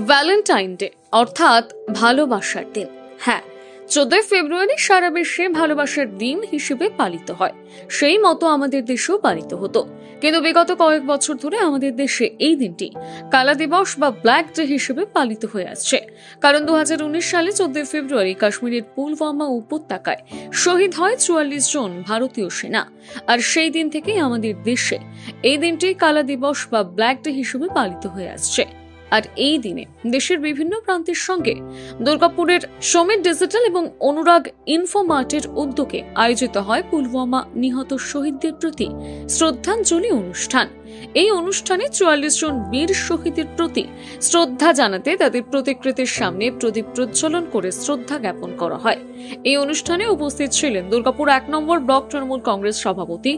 Valentine day অর্থাৎ ভালোবাসার দিন। হ্যাঁ চোদ্দই ফেব্রুয়ারি সারা বিশ্বে ভালোবাসার দিন হিসেবে পালিত হয়। সেই মতো আমাদের দেশেও পালিত হতো। কিন্তু বিগত কয়েক বছর ধরে আমাদের দেশে এই দিনটি কালা দিবস বা ব্ল্যাক ডে হিসেবে পালিত হয়ে আসছে। কারণ দু হাজার উনিশ সালে চোদ্দই ফেব্রুয়ারি কাশ্মীরের পুলওয়ামা উপত্যকায় শহীদ হয় চুয়াল্লিশ জন ভারতীয় সেনা। আর সেই দিন থেকেই আমাদের দেশে এই দিনটি কালা দিবস বা ব্ল্যাক ডে হিসেবে পালিত হয়ে আসছে। আর এই দিনে দেশের বিভিন্ন প্রান্তের সঙ্গে দুর্গাপুরের সমীর ডিজিটাল এবং অনুরাগ ইনফোমার্টের উদ্যোগে আয়োজিত হয় পুলওয়ামা নিহত শহীদদের প্রতি শ্রদ্ধাঞ্জলি অনুষ্ঠান। এই অনুষ্ঠানে চুয়াল্লিশ জন বীর শহীদের প্রতি শ্রদ্ধা জানাতে তাদের প্রতিকৃতির সামনে প্রদীপ প্রজ্বলন করে শ্রদ্ধা জ্ঞাপন করা হয়। এই অনুষ্ঠানে উপস্থিত ছিলেন দুর্গাপুর এক নম্বর ব্লক তৃণমূল কংগ্রেস সভাপতি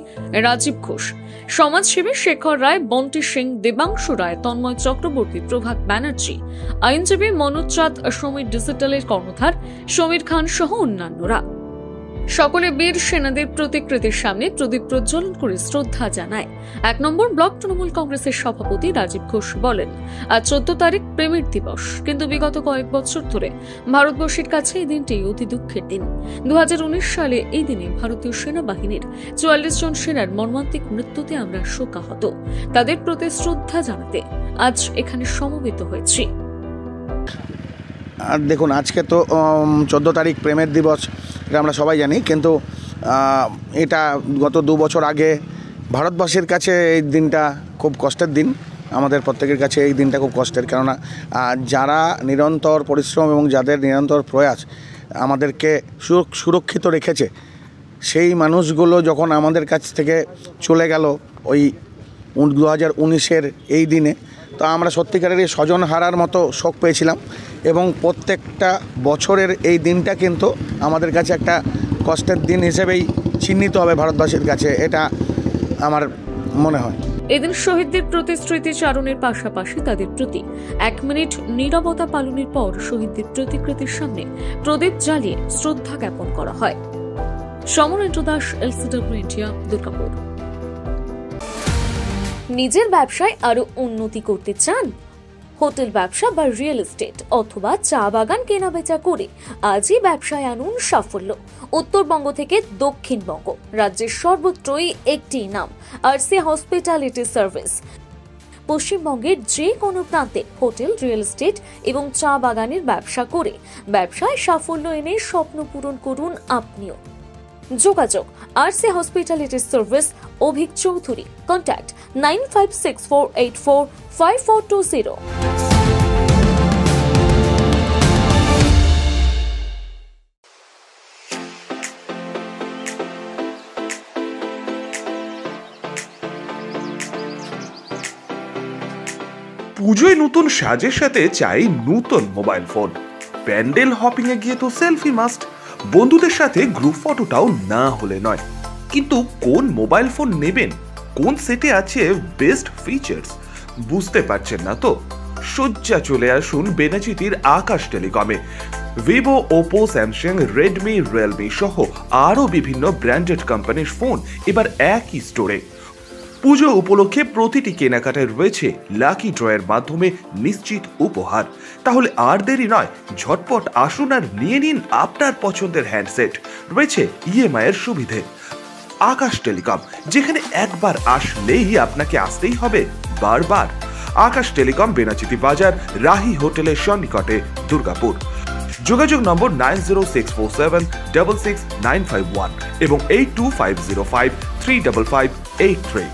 রাজীব ঘোষ, সমাজসেবী শেখর রায়, বন্টি সিং, দেবাংশু রায়, তন্ময় চক্রবর্তী, প্রভাত ব্যানার্জি, আইনজীবী মনোজ চাঁদ, সমীর ডিজিটালের কর্ণধার, সমীর খান সহ অন্যান্যরা। সকলে বীর সেনাদের প্রতিকৃতির সামনে প্রদীপ প্রজ্বলন করে শ্রদ্ধা জানায়। এক নম্বর ব্লক তৃণমূল কংগ্রেসের সভাপতি রাজীব ঘোষ বলেন, আজ চোদ্দ তারিখ প্রেমের দিবস, কিন্তু বিগত কয়েক বছর ধরে ভারতবর্ষের কাছে এই দিনটি অতি দুঃখের দিন। দু হাজার উনিশ সালে এই দিনে ভারতীয় সেনাবাহিনীর চুয়াল্লিশ জন সেনার মর্মান্তিক মৃত্যুতে আমরা শোকাহত। তাদের প্রতি শ্রদ্ধা জানাতে আজ এখানে সমবেত হয়েছি। আর দেখুন, আজকে তো চোদ্দ তারিখ প্রেমের দিবস, এটা আমরা সবাই জানি, কিন্তু এটা গত দু বছর আগে ভারতবাসীর কাছে এই দিনটা খুব কষ্টের দিন, আমাদের প্রত্যেকের কাছে এই দিনটা খুব কষ্টের, কেননা যারা নিরন্তর পরিশ্রম এবং যাদের নিরন্তর প্রয়াস আমাদেরকে সুরক্ষিত রেখেছে, সেই মানুষগুলো যখন আমাদের কাছ থেকে চলে গেল ওই দু হাজার উনিশের এই দিনে তো আমরা সত্যিকারের এই স্বজন হারার মতো শোক পেয়েছিলাম এবং প্রত্যেকটা বছরের এই দিনটা কিন্তু আমাদের কাছে একটা কষ্টের দিন হিসেবেই চিহ্নিত হবে ভারতবাসীর কাছে, এটা আমার মনে হয়। এদিন শহীদদের প্রতি স্মৃতিচারণের পাশাপাশি তাদের প্রতি এক মিনিট নীরবতা পালনের পর শহীদদের প্রতিকৃতির সামনে প্রদীপ জ্বালিয়ে শ্রদ্ধা জ্ঞাপন করা হয়। Samarendra Das, LCW India, Durgapur. নিজের ব্যবসায় আরও উন্নতি করতে চান? হোটেল ব্যবসা বা রিয়েল এস্টেট অথবা চা বাগান কেনাবেচা করে আজই ব্যবসায় আনুন সাফল্য। উত্তরবঙ্গ থেকে দক্ষিণবঙ্গ, রাজ্যের সর্বত্রই একটি নাম আর আরসি হসপিটালিটি সার্ভিস। পশ্চিমবঙ্গের যে কোনো প্রান্তে হোটেল, রিয়েল এস্টেট এবং চা বাগানের ব্যবসা করে ব্যবসায় সাফল্য এনে স্বপ্ন পূরণ করুন আপনিও। যোগাযোগ RC hospitality service Abhik Chowdhury. Contact nine five six four eight four five four two পুজোয় নতুন সাজের সাথে চাই নতুন মোবাইল ফোন। প্যান্ডেল হপিং এ গিয়ে তো সেলফি মাস্ট। বন্ধুদের সাথে গ্রুপ ফটোটাও না হলে নয়। কিন্তু কোন মোবাইল ফোন নেবেন, কোন সেটে আছে বেস্ট ফিচার্স বুঝতে পারছেন না তো? সজ্জা চলে আসুন বেনাচিতির Akash টেলিকমে Vivo Oppo Samsung Redmi Realme সহ আরও বিভিন্ন ব্র্যান্ডেড কোম্পানির ফোন এবার একই স্টোরে পুজো উপলক্ষে প্রতিটি কেনাকাটায় রয়েছে লাকি ড্রয়ের মাধ্যমে নিশ্চিত উপহার। তাহলে আর দেরি নয়, ঝটপট আসুন আর নিয়ে নিন আপনার পছন্দের হ্যান্ডসেট রয়েছে ইএমআই এর সুবিধে। আকাশ টেলিকম, যেখানে একবার আসলেই আপনাকে আসতেই হবে, বারবার। আকাশ টেলিকম বেনাচিতি বাজার, রাহি হোটেলের সন্নিকটে, দুর্গাপুর। যোগাযোগ number nine zero six four seven double six nine five one এবং eight two five zero five three double five eight three.